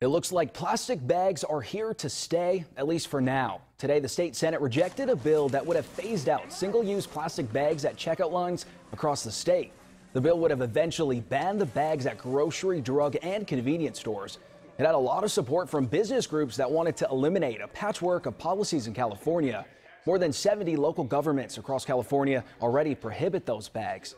It looks like plastic bags are here to stay, at least for now. Today, the state Senate rejected a bill that would have phased out single use plastic bags at checkout lines across the state. The bill would have eventually banned the bags at grocery, drug, and convenience stores. It had a lot of support from business groups that wanted to eliminate a patchwork of policies in California. More than 70 local governments across California already prohibit those bags.